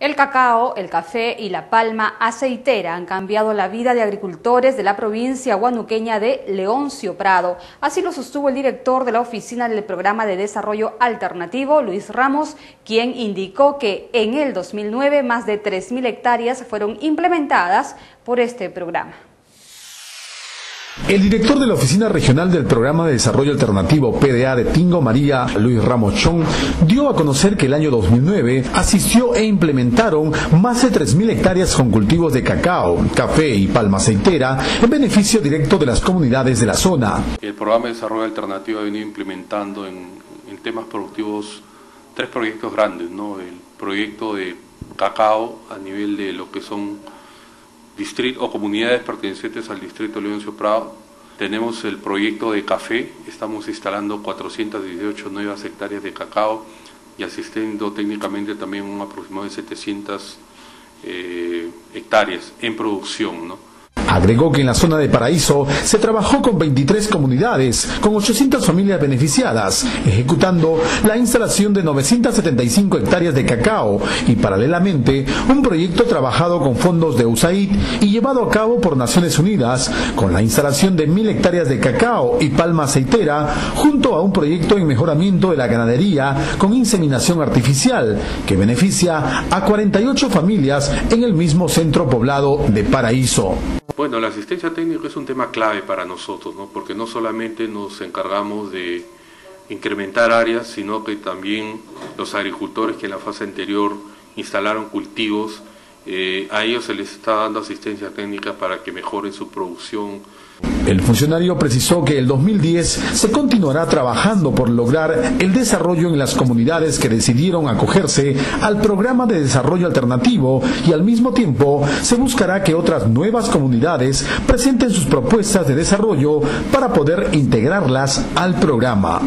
El cacao, el café y la palma aceitera han cambiado la vida de agricultores de la provincia guanuqueña de Leoncio Prado. Así lo sostuvo el director de la oficina del programa de desarrollo alternativo, Luis Ramos, quien indicó que en el 2009 más de 3.000 hectáreas fueron implementadas por este programa. El director de la Oficina Regional del Programa de Desarrollo Alternativo PDA de Tingo María, Luis Ramos Chong, dio a conocer que el año 2009 asistió e implementaron más de 3.000 hectáreas con cultivos de cacao, café y palma aceitera en beneficio directo de las comunidades de la zona. El Programa de Desarrollo Alternativo ha venido implementando en, en temas productivos tres proyectos grandes, ¿no? El proyecto de cacao a nivel de lo que son distrito, o comunidades pertenecientes al distrito Leoncio Prado. Tenemos el proyecto de café, estamos instalando 418 nuevas hectáreas de cacao y asistiendo técnicamente también un aproximado de 700 eh, hectáreas en producción. ¿no? Agregó que en la zona de Paraíso se trabajó con 23 comunidades, con 800 familias beneficiadas, ejecutando la instalación de 975 hectáreas de cacao y paralelamente un proyecto trabajado con fondos de USAID y llevado a cabo por Naciones Unidas con la instalación de 1000 hectáreas de cacao y palma aceitera junto a un proyecto en mejoramiento de la ganadería con inseminación artificial que beneficia a 48 familias en el mismo centro poblado de Paraíso. Bueno, la asistencia técnica es un tema clave para nosotros, ¿no? porque no solamente nos encargamos de incrementar áreas, sino que también los agricultores que en la fase anterior instalaron cultivos, eh, a ellos se les está dando asistencia técnica para que mejoren su producción, el funcionario precisó que el 2010 se continuará trabajando por lograr el desarrollo en las comunidades que decidieron acogerse al programa de desarrollo alternativo y al mismo tiempo se buscará que otras nuevas comunidades presenten sus propuestas de desarrollo para poder integrarlas al programa.